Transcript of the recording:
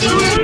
Shoot!